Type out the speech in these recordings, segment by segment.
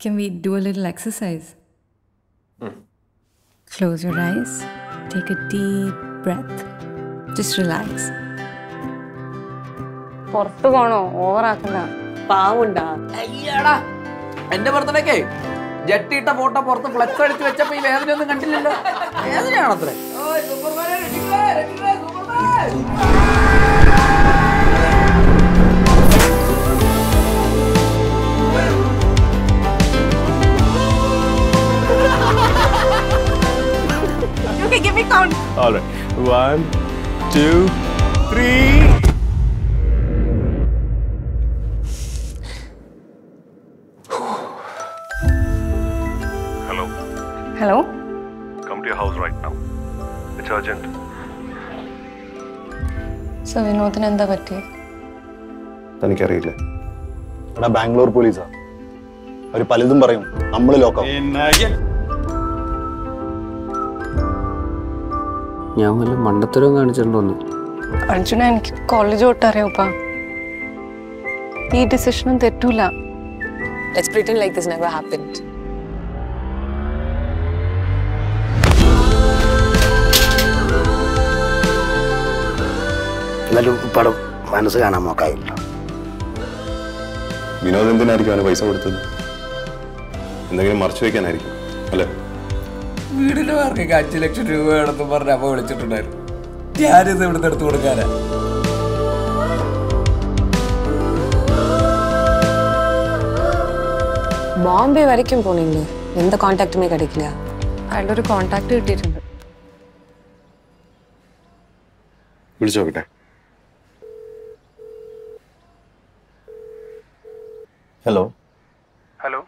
Can we do a little exercise? Close your eyes. Take a deep breath. Just relax. പുറത്തു പോണോ ഓവറാക്കണ്ട പാവുണ്ടാ അയ്യടാ എന്റെ ബർത്ത്ഡേക്ക് ജട്ടിയിട്ട ഫോട്ടോ പുറത്ത് ഫ്ലെക്സ് അടിച്ച് വെച്ചപ്പോ ഈ വേദന ഒന്നും കണ്ടില്ലല്ലോ വേദനയാണത്രേ Okay, All right. One, two, three. Hello. Hello. Come to your house right now. It's urgent. So വിനോദിന് എന്താ പറ്റി തനിക്കറിയില്ല എടാ ബാംഗ്ലൂർ പോലീസാ അവർ പലതും പറയും നമ്മൾ ലോക്കാം ഞാൻ വല്ല മണ്ടത്തരവും കാണിച്ചിട്ടുണ്ടോന്ന് അർജുന എനിക്ക് കോളേജ് തൊട്ട് അറിയാപ്പാ ഈ ഡിസിഷനും തെറ്റൂല. Let's pretend like this never happened. എന്നാലും പടം മനസ്സ് കാണാൻ നോക്കായില്ല വിനോദ് എന്തിനായിരിക്കും അവന് പൈസ കൊടുത്തത്? എന്തെങ്കിലും മറച്ചു വയ്ക്കാനായിരിക്കും അല്ലേ? വീടിന് പേർക്ക് അഞ്ചു ലക്ഷം രൂപ വേണമെന്ന് പറഞ്ഞ അമ്മ വിളിച്ചിട്ടുണ്ടായിരുന്നു ഞാനിത് ഇവിടുന്ന് എടുത്തു കൊടുക്കാനാ பாம்பே வரைக்கும் போனீங்க எந்த காண்டாக்டுமே கிடைக்கலையா അയാളുടെ ഒരു കോണ്ടാക്ട് കിട്ടിയിട്ടുണ്ട് വിളിച്ചു നോക്കട്ടെ hello Hello.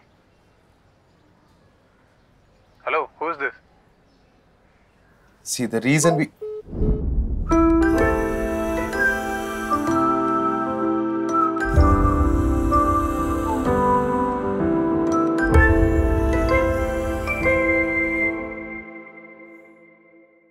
See, the reason we